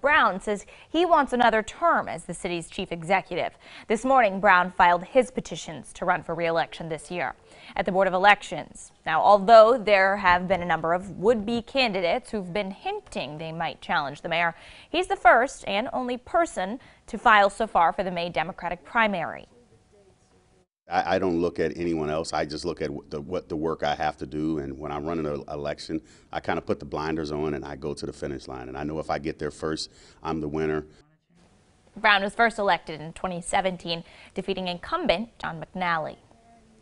Brown says he wants another term as the city's chief executive. This morning, Brown filed his petitions to run for re-election this year at the Board of Elections. Now, although there have been a number of would-be candidates who've been hinting they might challenge the mayor, he's the first and only person to file so far for the May Democratic primary. I, I don't look at anyone else. I just look at the, what the work I have to do. And when I'm running an election, I kind of put the blinders on and I go to the finish line. And I know if I get there first, I'm the winner. Brown was first elected in 2017, defeating incumbent John McNally.